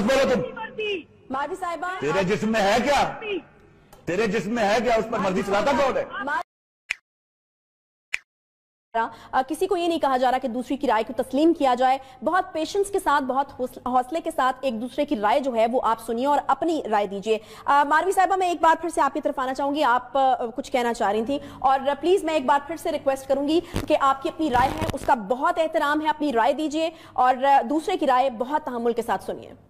مت بولو تم صاحبہ. تیرے جسم میں ہے کیا؟ تیرے جسم میں ہے کیا؟ اس پر مرضی چلاتا کون ہے؟ کسی کو یہ نہیں کہا جا رہا کہ دوسری کی رائے کو تسلیم کیا جائے۔ بہت پیشنس کے ساتھ بہت حوصلے کے ساتھ ایک دوسرے کی رائے جو ہے وہ آپ سنیے اور اپنی رائے دیجیے۔ ماروی صاحبہ میں ایک بار پھر سے آپ کی طرف آنا چاہوں گی۔ آپ کچھ کہنا چاہ رہی تھیں۔ اور پلیز میں ایک بار پھر سے ریکویسٹ کروں گی کہ آپ کی اپنی رائے ہے اس کا بہت احترام ہے اپنی رائے دیجیے۔ اور دوسرے کی رائے بہت تحمل کے ساتھ سنیے۔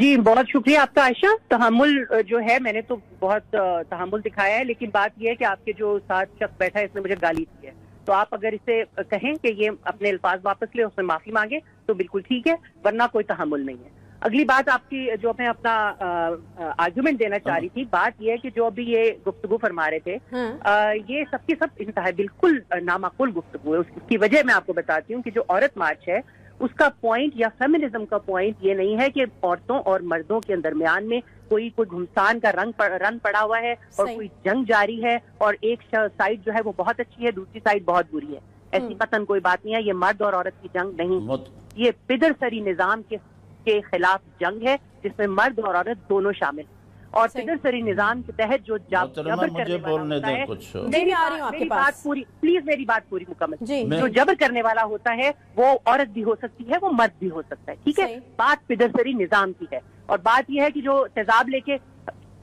جی بہت شکریہ آپ کا عائشہ۔ تحمل جو ہے میں نے تو بہت تحمل دکھایا ہے لیکن بات یہ ہے کہ آپ کے جو ساتھ شخص بیٹھا ہے اس نے مجھے گالی دی ہے۔ تو آپ اگر اسے کہیں کہ یہ اپنے الفاظ واپس لے اس میں معافی مانگے تو بالکل ٹھیک ہے ورنہ کوئی تحمل نہیں ہے۔ اگلی بات آپ کی جو میں اپنا آرگیومنٹ دینا چاہ رہی تھی بات یہ ہے کہ جو ابھی یہ گفتگو فرما رہے تھے ہاں۔ یہ سب کے سب انتہا بالکل نامعقول گفتگو ہے۔ اس کی وجہ میں آپ کو بتاتی ہوں کہ جو عورت مارچ ہے اس کا پوائنٹ یا فیمنزم کا پوائنٹ یہ نہیں ہے کہ عورتوں اور مردوں کے درمیان میں کوئی کوئی گھمسان کا رنگ رن پڑا ہوا ہے اور کوئی جنگ جاری ہے اور ایک سائڈ جو ہے وہ بہت اچھی ہے دوسری سائڈ بہت بری ہے۔ ایسی پتن کوئی بات نہیں ہے یہ مرد اور عورت کی جنگ نہیں یہ پدر سری نظام کے, کے خلاف جنگ ہے جس میں مرد اور عورت دونوں شامل ہیں۔ اور فکر سری نظام کے تحت جو جاب جبر کرنے والا ہوتا ہے پوری پلیز میری بات پوری مکمل۔ جو جبر کرنے والا ہوتا ہے وہ عورت بھی ہو سکتی ہے وہ مرد بھی ہو سکتا ہے ٹھیک ہے؟ بات پدر سری نظام کی ہے۔ اور بات یہ ہے کہ جو تیزاب لے کے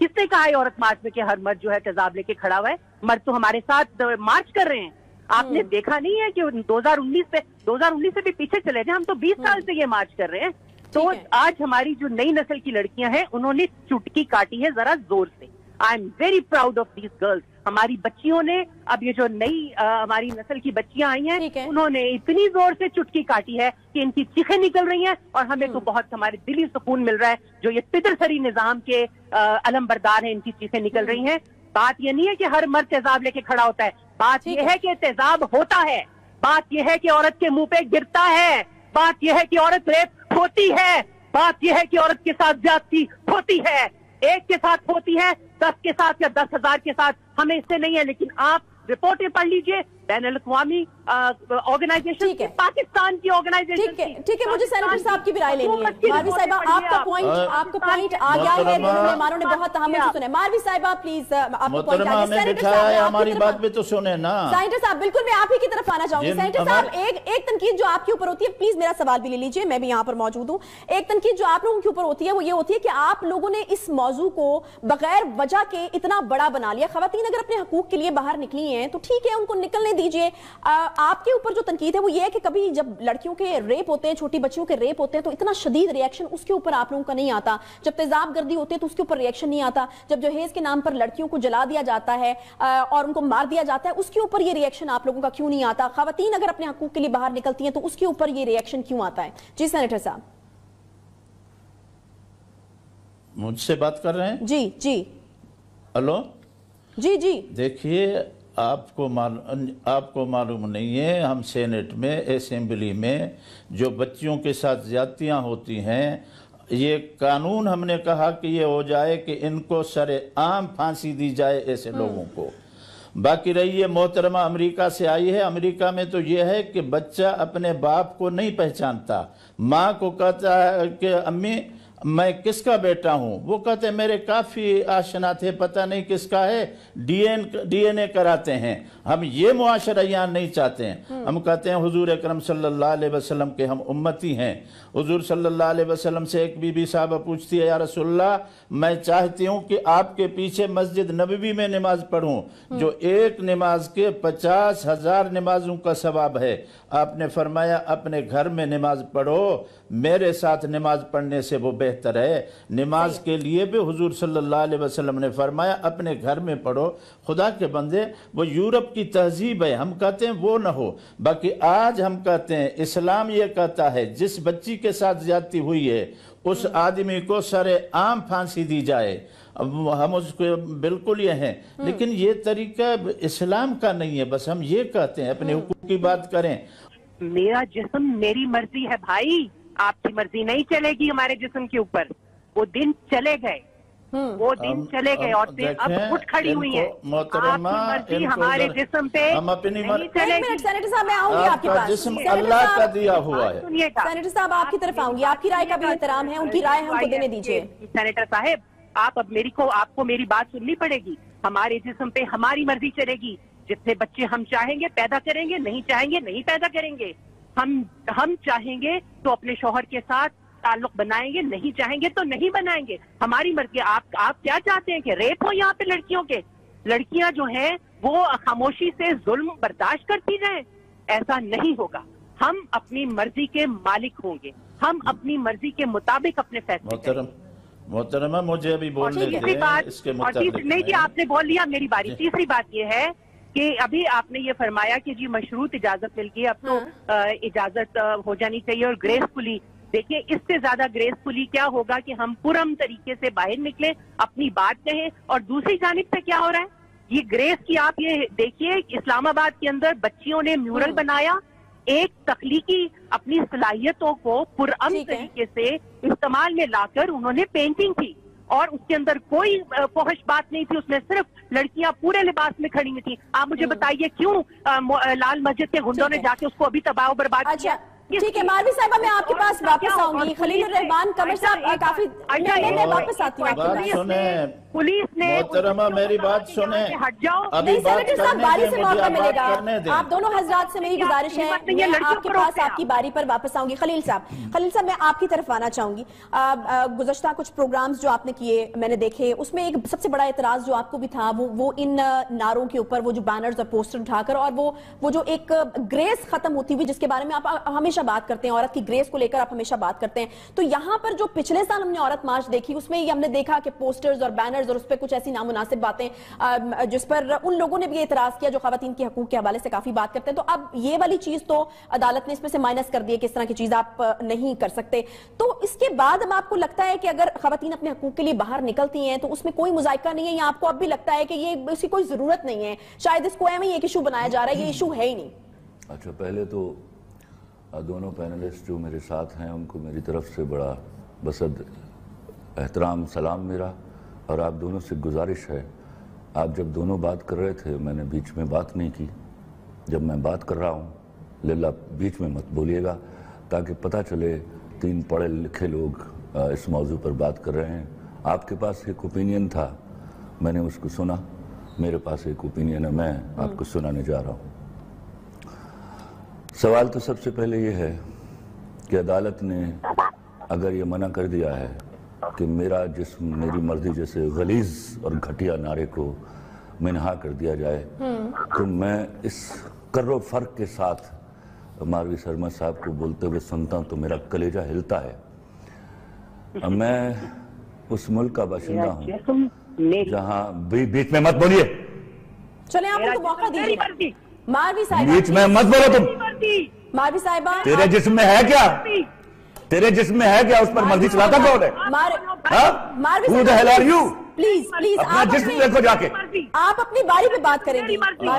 کس نے کہا ہے عورت مارچ میں کہ ہر مرد جو ہے تیزاب لے کے کھڑا ہوا ہے؟ مرد تو ہمارے ساتھ مارچ کر رہے ہیں۔ آپ نے دیکھا نہیں ہے کہ دو ہزار انیس سے دو ہزار انیس سے بھی پیچھے چلے تھے ہم تو بیس سال سے یہ مارچ کر رہے ہیں۔ تو آج ہماری جو نئی نسل کی لڑکیاں ہیں انہوں نے چٹکی کاٹی ہے ذرا زور سے۔ I am very proud of these girls ہماری بچیوں نے اب یہ جو نئی ہماری نسل کی بچیاں آئی ہیں انہوں نے اتنی زور سے چٹکی کاٹی ہے کہ ان کی چیخیں نکل رہی ہیں اور ہمیں تو بہت ہمارے دلی سکون مل رہا ہے جو یہ پدر سری نظام کے علم بردار ہیں ان کی چیخیں نکل رہی ہیں۔ بات یہ نہیں ہے کہ ہر مرد تیزاب لے کے کھڑا ہوتا ہے بات یہ ہے کہ تیزاب ہوتا ہے۔ بات یہ ہے کہ عورت کے منہ پہ گرتا ہے۔ بات یہ ہے کہ عورت ریپ ہوتی ہے۔ بات یہ ہے کہ عورت کے ساتھ زیادتی ہوتی ہے۔ ایک کے ساتھ ہوتی ہے، دس کے ساتھ یا دس ہزار کے ساتھ، ہمیں اس سے نہیں ہے، لیکن آپ رپورٹیں پڑھ لیجیے۔ بین الاقوامی آرگنائزیشن کی پاکستان کی آرگنائزیشن کی۔ ٹھیک ہے مجھے سینیٹر صاحب کی بھی رائے لینی ہے۔ ماروی صاحبہ آپ کا پوائنٹ آپ کا پوائنٹ آگیا گیا ہے۔ مہمانوں نے بہت تحمل سے سنے۔ ماروی صاحبہ پلیز آپ کا پوائنٹ آ گیا سینیٹر صاحب ہماری بات بھی تو سنے نا۔ سینیٹر صاحب بالکل میں آپ ہی کی طرف آنا چاہوں گی۔ سینیٹر صاحب ایک تنقید جو آپ کی اوپر ہوتی ہے پلیز میرا سوال بھی لے لیجیے میں بھی یہاں پر موجود ہوں۔ ایک تنقید جو آپ لوگوں کی اوپر ہوتی ہے وہ یہ ہوتی ہے کہ آپ لوگوں نے اس موضوع کو بغیر وجہ کے اتنا بڑا بنا لیا۔ خواتین اگر اپنے حقوق کے لیے باہر نکلی ہیں تو ٹھیک ہے ان کو نکلنے دیجیے۔ آپ کے اوپر جو تنقید ہے وہ یہ ہے کہ کبھی جب لڑکیوں کے ریپ ہوتے ہیں چھوٹی بچیوں کے ریپ ہوتے ہیں تو اتنا شدید ریاکشن اس کے اوپر آپ لوگوں کا نہیں آتا۔ جب تیزاب گردی ہوتے ہیں تو اس کے اوپر ریاکشن نہیں آتا۔ جب جہیز کے نام پر لڑکیوں کو جلا دیا جاتا ہے اور ان کو مار دیا جاتا ہے اس کے اوپر یہ ریاکشن آپ لوگوں کا کیوں نہیں آتا؟ خواتین اگر اپنے حقوق کے لیے باہر نکلتی ہیں تو اس کے اوپر یہ ریئیکشن کیوں آتا ہے؟ جی سینیٹر صاحب۔ مجھ سے بات کر رہے ہیں؟ جی جی۔ ہلو؟ جی جی۔ دیکھیے آپ کو آپ کو معلوم نہیں ہے ہم سینٹ میں اسمبلی میں جو بچیوں کے ساتھ زیادتیاں ہوتی ہیں یہ قانون ہم نے کہا کہ یہ ہو جائے کہ ان کو سر عام پھانسی دی جائے ایسے لوگوں کو۔ باقی رہی ہے محترمہ امریکہ سے آئی ہے۔ امریکہ میں تو یہ ہے کہ بچہ اپنے باپ کو نہیں پہچانتا۔ ماں کو کہتا ہے کہ امی میں کس کا بیٹا ہوں؟ وہ کہتے ہیں میرے کافی آشنا تھے پتہ نہیں کس کا ہے۔ ڈی این اے کراتے ہیں۔ ہم یہ معاشرہ یہاں نہیں چاہتے ہیں۔ ہم۔ کہتے ہیں حضور اکرم صلی اللہ علیہ وسلم کے ہم امتی ہیں۔ حضور صلی اللہ علیہ وسلم سے ایک بی بی صاحبہ پوچھتی ہے یا رسول اللہ میں چاہتی ہوں کہ آپ کے پیچھے مسجد نبوی میں نماز پڑھوں۔ جو ایک نماز کے پچاس ہزار نمازوں کا ثواب ہے۔ آپ نے فرمایا اپنے گھر میں نماز پڑھو۔ میرے ساتھ نماز پڑھنے سے وہ بے بہتر ہے۔ نماز کے لیے بھی حضور صلی اللہ علیہ وسلم نے فرمایا اپنے گھر میں پڑھو خدا کے بندے وہ یورپ کی تہذیب ہے ہم کہتے ہیں وہ نہ ہو۔ باقی آج ہم کہتے ہیں اسلام یہ کہتا ہے جس بچی کے ساتھ زیادتی ہوئی ہے اس آدمی کو سر عام پھانسی دی جائے۔ ہم اس کو بالکل یہ ہیں۔ لیکن یہ طریقہ اسلام کا نہیں ہے بس ہم یہ کہتے ہیں اپنے حقوق کی بات کریں۔ میرا جسم میری مرضی ہے بھائی۔ آپ کی مرضی نہیں چلے گی ہمارے جسم کے اوپر۔ وہ دن چلے گئے۔ وہ دن چلے گئے اور اب اٹھ کھڑی ہوئی ہیں۔ مرضی ہمارے جسم پہ نہیں چلے گی سینیٹر صاحب میں آؤں گی آپ کے پاس۔ جسم اللہ کا دیا ہوا ہے۔ سینیٹر صاحب آپ کی طرف آؤں گی۔ آپ کی رائے کا بھی احترام ہے ان کی رائے ہم کو دینے دیجیے۔ سینیٹر صاحب آپ اب میری کو آپ کو میری بات سننی پڑے گی۔ ہمارے جسم پہ ہماری مرضی چلے گی۔ جتنے بچے ہم چاہیں گے پیدا کریں گے نہیں چاہیں گے نہیں پیدا کریں گے۔ ہم ہم چاہیں گے تو اپنے شوہر کے ساتھ تعلق بنائیں گے نہیں چاہیں گے تو نہیں بنائیں گے۔ ہماری مرضی آپ آپ کیا چاہتے ہیں کہ ریپ ہو یہاں پہ لڑکیوں کے؟ لڑکیاں جو ہیں وہ خاموشی سے ظلم برداشت کرتی جائیں ایسا نہیں ہوگا۔ ہم اپنی مرضی کے مالک ہوں گے۔ ہم اپنی مرضی کے مطابق اپنے فیصلے محترم محترمہ مجھے ابھی بولنے دیں اس کے متعلق نہیں جی آپ نے بول لیا میری باری۔ جی۔ تیسری بات یہ ہے کہ ابھی آپ نے یہ فرمایا کہ جی مشروط اجازت مل گئی اب تو آ، اجازت ہو جانی چاہیے اور گریسفلی دیکھیے اس سے زیادہ گریسفلی کیا ہوگا کہ ہم پرم طریقے سے باہر نکلیں اپنی بات کہیں۔ اور دوسری جانب سے کیا ہو رہا ہے؟ یہ گریس کی آپ یہ دیکھیے اسلام آباد کے اندر بچیوں نے میورل بنایا۔ ایک تخلیقی اپنی صلاحیتوں کو پرام۔ طریقے سے استعمال میں لا کر انہوں نے پینٹنگ کی۔ اور اس کے اندر کوئی فحش بات نہیں تھی اس میں صرف لڑکیاں پورے لباس میں کھڑی ہوئی تھیں۔ آپ مجھے بتائیے کیوں لال مسجد کے گنڈوں نے۔ جا کے اس کو ابھی تباہ و برباد اچھا کیا اس ٹھیک ہے ماروی صاحبہ میں آپ کے پاس واپس آؤں گی۔ خلیل الرحمان قمر اچھا، صاحب کافی اچھا، میں- واپس آتی ہوں۔ پولیس نے محترمہ میری بات سنیں۔ ابھی نہیں بات کرنے باری دیں سے مجھے موقع اب ملے بات گا۔ کرنے دیں۔ آپ دونوں حضرات سے میری گزارش ہے میں آپ کے پاس آپ کی باری پر واپس آؤں گی۔ خلیل صاحب خلیل صاحب میں آپ کی طرف آنا چاہوں گی۔ گزشتہ کچھ پروگرامز جو آپ نے کیے میں نے دیکھے۔ اس میں ایک سب سے بڑا اعتراض جو آپ کو بھی تھا وہ وہ ان آ، نعروں کے اوپر وہ جو بینرز اور پوسٹر اٹھا کر اور وہ وہ جو ایک گریس ختم ہوتی ہوئی جس کے بارے میں آپ ہمیشہ بات کرتے ہیں عورت کی گریس کو لے کر آپ ہمیشہ بات کرتے ہیں۔ تو یہاں پر جو پچھلے سال ہم نے عورت مارچ دیکھی اس میں ہم نے دیکھا کہ پوسٹرز اور بینرز اور اس پہ کچھ ایسی نامناسب باتیں جس پر ان لوگوں نے بھی اعتراض کیا جو خواتین کے حقوق کے حوالے سے کافی بات کرتے ہیں۔ تو اب یہ والی چیز تو عدالت نے اس میں سے مائنس کر دی ہے کہ اس طرح کی چیز آپ نہیں کر سکتے۔ تو اس کے بعد اب آپ کو لگتا ہے کہ اگر خواتین اپنے حقوق کے لیے باہر نکلتی ہیں تو اس میں کوئی مذائقہ نہیں ہے یا آپ کو اب بھی لگتا ہے کہ یہ اس کی کوئی ضرورت نہیں ہے؟ شاید اس کو ایم ایک ایشو بنایا جا رہا ہے، یہ ایشو ہے ہی نہیں۔ اچھا پہلے تو دونوں پینلسٹ جو میرے ساتھ ہیں، ان کو میری طرف سے بڑا بسد احترام، سلام میرا۔ اور آپ دونوں سے گزارش ہے، آپ جب دونوں بات کر رہے تھے، میں نے بیچ میں بات نہیں کی۔ جب میں بات کر رہا ہوں للہ بیچ میں مت بولیے گا تاکہ پتہ چلے تین پڑھے لکھے لوگ اس موضوع پر بات کر رہے ہیں۔ آپ کے پاس ایک اوپینین تھا، میں نے اس کو سنا۔ میرے پاس ایک اوپینین ہے، میں آپ کو سنانے جا رہا ہوں۔ سوال تو سب سے پہلے یہ ہے کہ عدالت نے اگر یہ منع کر دیا ہے کہ میرا جسم میری مرضی جیسے غلیظ اور گھٹیا نعرے کو منہا کر دیا جائے تو میں اس کر و فرق کے ساتھ ماروی سرما صاحب کو بولتے ہوئے سنتا ہوں تو میرا کلیجہ ہلتا ہے۔ میں اس ملک کا باشندہ ہوں جہاں بی- بیچ میں مت بولیے۔ چلیں آپ کو موقع دیجیے ماروی صاحبہ۔ بیچ میں مت بولو تم۔ ماروی صاحبہ تیرے جسم میں ہے کیا؟ تیرے جسم میں ہے کیا؟ اس پر مرضی چلاتا کون ہے؟ ہاں؟ Marvi Who the hell are you? Please please اپنا آپ جسم اپنی- دیکھو جا کے۔ آپ اپنی باری پہ بات کریں گے۔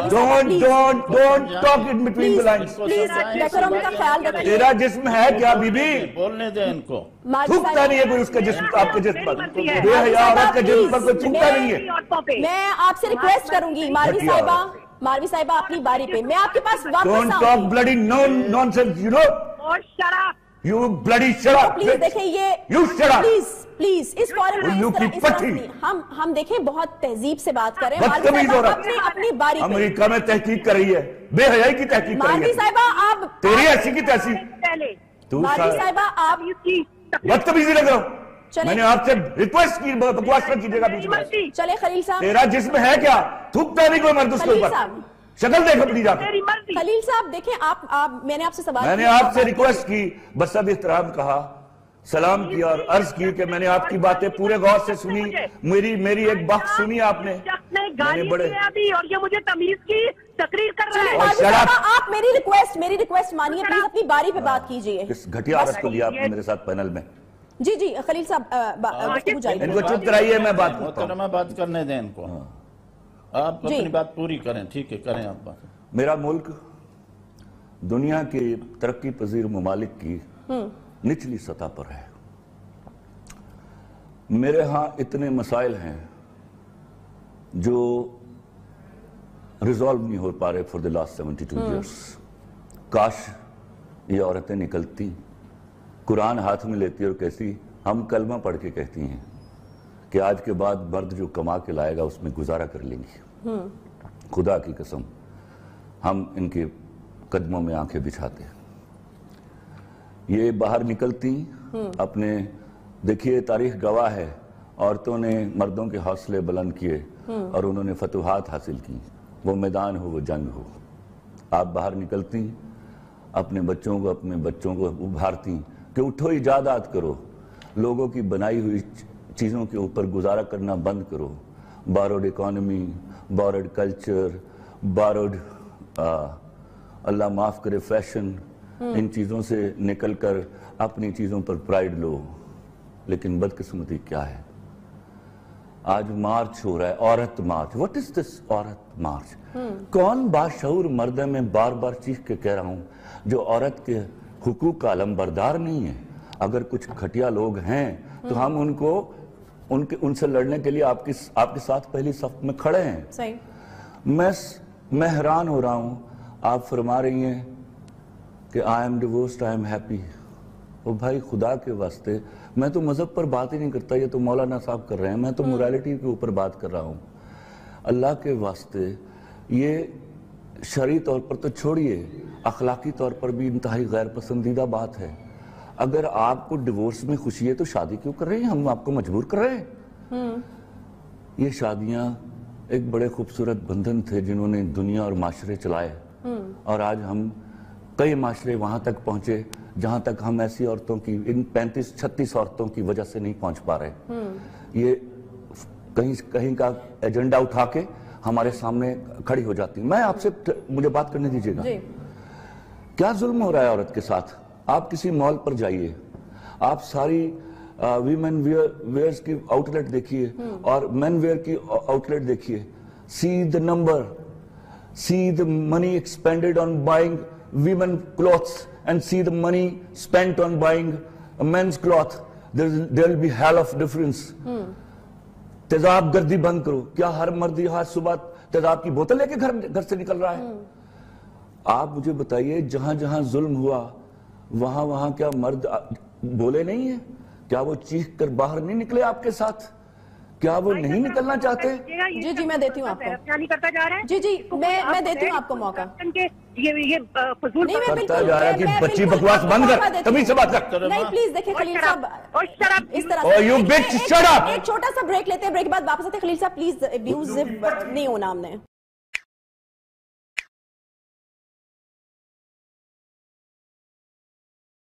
Don't please don't don't talk please کا تیرا جسم ہے کیا بی بی بولنے دیں ان کو۔ تھوکتا نہیں ہے کوئی اس کے جسم آپ کے جسم پر۔ بے حیا عورت کے جسم پر کوئی تھوکتا نہیں ہے۔ میں آپ سے ریکویسٹ کروں گی ماروی صاحبہ۔ ماروی صاحبہ اپنی باری پہ۔ میں آپ کے پاس واپس ڈونٹ آؤں ٹاک گی بلڈی نانسنس یو نو اور شراب یو بلڈی شراب پلیز دیکھیں یہ یو شراب پلیز پلیز اس فورم میں اس طرح اس ہم ہم دیکھیں بہت تہذیب سے بات کریں ماروی بدتمیز صاحبہ عورت اپنی اپنی باری امریکہ میں تحقیق کر رہی ہے۔ بے حیائی کی تحقیق کر رہی ہے صاحبہ آپ تیری ایسی کی ماروی سا- صاحبہ آپ بدتمیزی لگ رہا ہوں۔ میں نے آپ سے ریکویسٹ کی بکواس نہ کیجیے گا بیچ میں۔ چلے خلیل صاحب۔ تیرا جسم ہے کیا؟ تھوکتا نہیں کوئی مرد اس کے خلیل اوپر۔ صاحب۔ شکل دیکھ اپنی جا کے میری مرضی۔ خلیل صاحب دیکھیں آپ میں نے آپ سے سوال میں نے آپ سے ریکویسٹ کی بس اب احترام کہا سلام کیا اور عرض کی کہ میں نے آپ کی باتیں پورے غور سے سنی۔ میری میری ایک بات سنی آپ نے۔ شخص نے میں نے گالی بڑے دی ہے ابھی اور یہ مجھے تمیز کی تقریر کر رہا چلیں ہے۔ اور ماروی شراب- صاحبہ آپ میری ریکویسٹ میری ریکویسٹ مانیے۔ پلیز اپنی باری پہ بات کیجیے۔ اس گھٹیا عورت کو لیا آپ نے میرے ساتھ پینل میں۔ جی جی خلیل صاحب جاری ان۔ کو چپ کرائیے میں بات کرتا ہوں۔ بات کرنے دیں ان کو۔ آپ جی۔ اپنی بات پوری کریں ٹھیک ہے کریں آپ بات۔ میرا ملک دنیا کے ترقی پذیر ممالک کی نچلی سطح پر ہے۔ میرے ہاں اتنے مسائل ہیں جو ریزالو نہیں ہو پا رہے for the last seventy two years کاش یہ عورتیں نکلتی قرآن ہاتھ میں لیتی اور کہتی ہم کلمہ پڑھ کے کہتی ہیں۔ کہ آج کے بعد مرد جو کما کے لائے گا اس میں گزارا کر لیں گے۔ خدا کی قسم ہم ان کے قدموں میں آنکھیں بچھاتے ہیں۔ یہ باہر نکلتی اپنے دیکھیے تاریخ گواہ ہے عورتوں نے مردوں کے حوصلے بلند کیے اور انہوں نے فتوحات حاصل کی۔ وہ میدان ہو وہ جنگ ہو۔ آپ باہر نکلتی اپنے بچوں کو اپنے بچوں کو ابھارتی کہ اٹھو ایجادات کرو۔ لوگوں کی بنائی ہوئی چیزوں کے اوپر گزارا کرنا بند کرو۔ باروڈ اکانومی باروڈ کلچر باروڈ اللہ معاف کرے فیشن ان چیزوں سے نکل کر اپنی چیزوں پر پرائیڈ لو۔ لیکن بدقسمتی کیا ہے؟ آج مارچ ہو رہا ہے عورت مارچ وٹ از دس عورت مارچ کون باشعور مرد میں بار بار چیخ کے کہہ رہا ہوں جو عورت کے حقوق کا علم بردار نہیں ہے؟ اگر کچھ کھٹیا لوگ ہیں تو ہم ان کو ان کے ان سے لڑنے کے لیے آپ کی آپ کے ساتھ پہلی صف میں کھڑے ہیں۔ صحیح۔ میں میں حیران ہو رہا ہوں۔ آپ فرما رہی ہیں کہ I am divorced I am happy وہ بھائی خدا کے واسطے میں تو مذہب پر بات ہی نہیں کرتا یہ تو مولانا صاحب کر رہے ہیں۔ میں تو مورالٹی کے اوپر بات کر رہا ہوں۔ اللہ کے واسطے یہ شرعی طور پر تو چھوڑیے اخلاقی طور پر بھی انتہائی غیر پسندیدہ بات ہے۔ اگر آپ کو ڈیورس میں خوشی ہے تو شادی کیوں کر رہے ہیں؟ ہم آپ کو مجبور کر رہے ہیں۔ یہ شادیاں ایک بڑے خوبصورت بندھن تھے جنہوں نے دنیا اور معاشرے چلائے۔ اور آج ہم کئی معاشرے وہاں تک پہنچے جہاں تک ہم ایسی عورتوں کی ان پینتیس چھتیس عورتوں کی وجہ سے نہیں پہنچ پا رہے۔ یہ کہیں کہیں کا ایجنڈا اٹھا کے ہمارے سامنے کھڑی ہو جاتی۔ میں آپ سے مجھے بات کرنے دیجیے گا۔ جی۔ کیا ظلم ہو رہا ہے عورت کے ساتھ؟ آپ کسی مال پر جائیے۔ آپ ساری ویمن ویئرز کی آؤٹ لیٹ دیکھیے اور مین ویئر کی آؤٹ لیٹ دیکھیے۔ See the number see the money expended on buying women clothes and see the money spent on buying a men's cloth. There will be hell of difference. تیزاب گردی بند کرو۔ کیا ہر مرد یہاں صبح تیزاب کی بوتل لے کے گھر گھر سے نکل رہا ہے؟ آپ مجھے بتائیے، جہاں جہاں ظلم ہوا وہاں وہاں کیا مرد بولے نہیں ہیں کیا وہ چیخ کر باہر نہیں نکلے آپ کے ساتھ کیا وہ نہیں نکلنا چاہتے جی جی میں دیتی ہوں آپ کو جی جی میں دیتی ہوں آپ کو موقع کرتا جا رہا ہے کہ بچی بکواس بند کر، تمیز سے۔ بات کر۔ نہیں پلیز دیکھیں خلیل. صاحب. اس طرح Oh, سے ایک- چھوٹا سا بریک لیتے ہیں بریک بعد واپس آتے ہیں خلیل صاحب پلیز ابیوز نہیں ہونا ہم نے